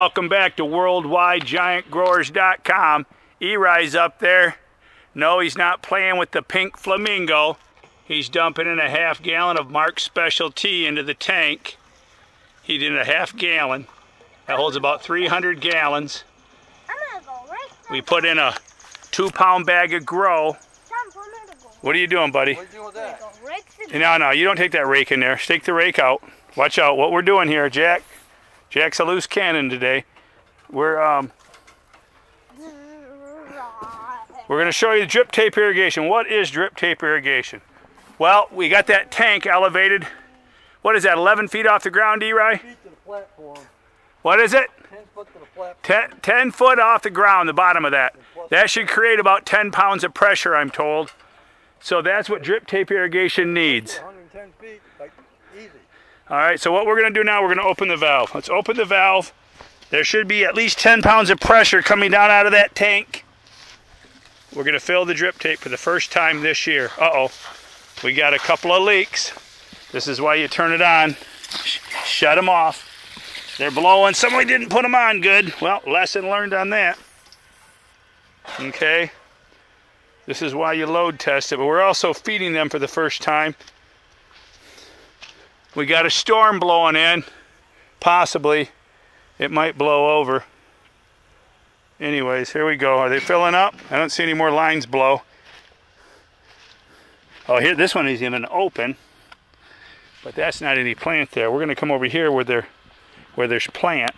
Welcome back to WorldwideGiantGrowers.com. Eri's up there. No, he's not playing with the pink flamingo. He's dumping in a half gallon of Mark's Special T into the tank. He did a half gallon. That holds about 300 gallons. We put in a two pound bag of grow. What are you doing, buddy? What are you doing with that? No, no, you don't take that rake in there. Take the rake out. Watch out. What we're doing here, Jack. Jack's a loose cannon today. We're um we're going to show you the drip tape irrigation. What is drip tape irrigation? Well, we got that tank elevated. What is that, 11 feet off the ground, Eri? Feet to the platform, What is it? 10 foot to the platform. 10, 10 foot off the ground, the bottom of that. That should create about 10 pounds of pressure, I'm told. So that's what drip tape irrigation needs. 110 feet. All right, so what we're gonna do now, we're gonna open the valve. Let's open the valve. There should be at least 10 pounds of pressure coming down out of that tank. We're gonna fill the drip tape for the first time this year. Uh-oh, we got a couple of leaks. This is why you turn it on, Sh shut them off. They're blowing, somebody didn't put them on good. Well, lesson learned on that. Okay, this is why you load test it, but we're also feeding them for the first time. We got a storm blowing in. Possibly. It might blow over. Anyways, here we go. Are they filling up? I don't see any more lines blow. Oh, here, this one is even open. But that's not any plant there. We're going to come over here where, there, where there's plant.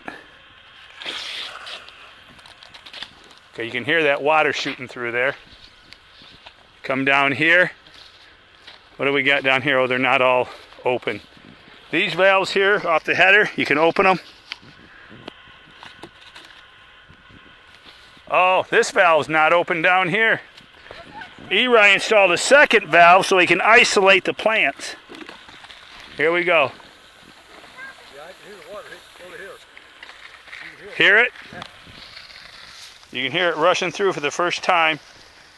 Okay, you can hear that water shooting through there. Come down here. What do we got down here? Oh, they're not all open. These valves here off the header, you can open them. Oh, this valve's not open down here. Eri installed a second valve so he can isolate the plants. Here we go. Yeah, hear. Hear it? You can hear it rushing through for the first time.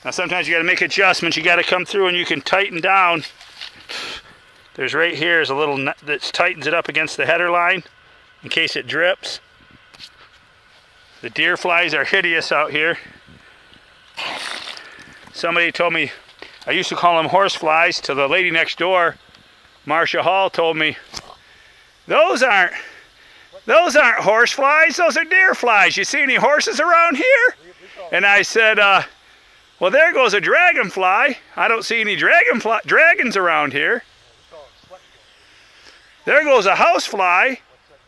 Now sometimes you got to make adjustments. You got to come through and you can tighten down. There's right here is a little nut that tightens it up against the header line in case it drips. The deer flies are hideous out here. Somebody told me, I used to call them horse flies to the lady next door. Marcia Hall told me, those aren't, those aren't horse flies, those are deer flies. You see any horses around here? And I said, uh, well, there goes a dragonfly. I don't see any dragonfly, dragons around here. There goes a housefly,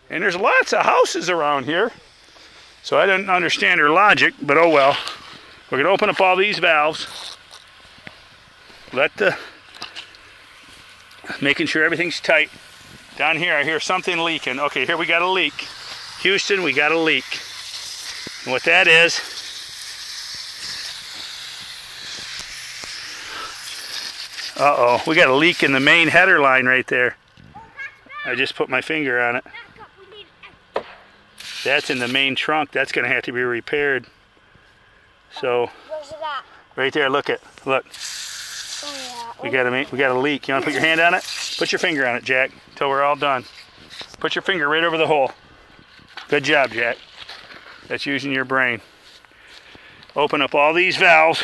and there's lots of houses around here. So I didn't understand her logic, but oh well. We're gonna open up all these valves. Let the, making sure everything's tight. Down here, I hear something leaking. Okay, here we got a leak. Houston, we got a leak. And what that is, uh-oh, we got a leak in the main header line right there. I just put my finger on it. That's in the main trunk. That's going to have to be repaired. So, at? right there, look it. Look, we got a we got a leak. You want to put your hand on it? Put your finger on it, Jack, until we're all done. Put your finger right over the hole. Good job, Jack. That's using your brain. Open up all these valves.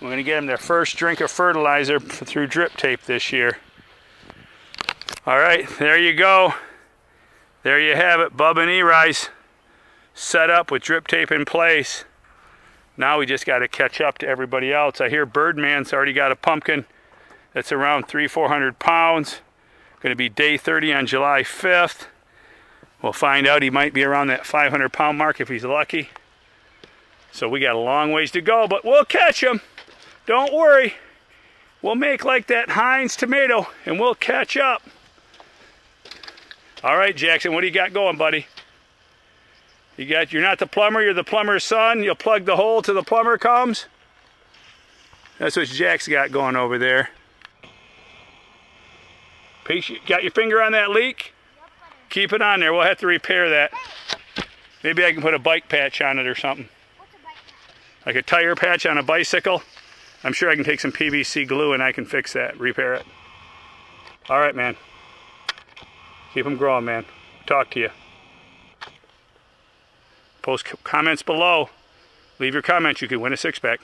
We're going to get them their first drink of fertilizer through drip tape this year. All right, there you go. There you have it, Bub and Eri's set up with drip tape in place. Now we just got to catch up to everybody else. I hear Birdman's already got a pumpkin that's around three, 400 pounds. Going to be day 30 on July 5th. We'll find out he might be around that 500 pound mark if he's lucky. So we got a long ways to go, but we'll catch him. Don't worry. We'll make like that Heinz tomato and we'll catch up. All right, Jackson, what do you got going, buddy? You got, you're not the plumber, you're the plumber's son. You'll plug the hole till the plumber comes. That's what Jack's got going over there. Patient, got your finger on that leak? Keep it on there. We'll have to repair that. Maybe I can put a bike patch on it or something. What's a bike Like a tire patch on a bicycle. I'm sure I can take some PVC glue and I can fix that, repair it. All right, man. Keep them growing, man. Talk to you. Post comments below. Leave your comments. You can win a six-pack.